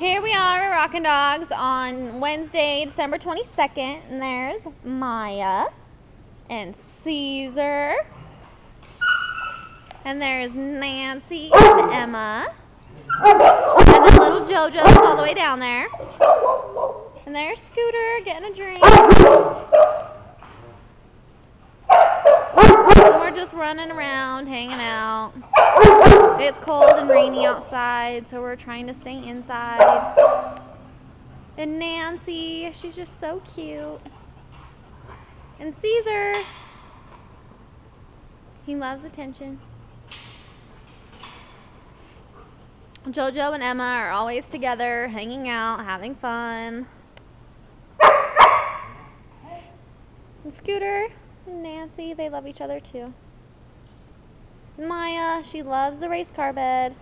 Here we are at Rockin' Dogs on Wednesday, December 22nd, and there's Maya and Caesar. And there's Nancy and Emma. And then little JoJo's all the way down there. And there's Scooter getting a drink. And we're just running around, hanging out. It's cold and rainy outside, so we're trying to stay inside. And Nancy, she's just so cute. And Caesar, he loves attention. Jojo and Emma are always together, hanging out, having fun. And Scooter and Nancy, they love each other too. Maya, she loves the race car bed.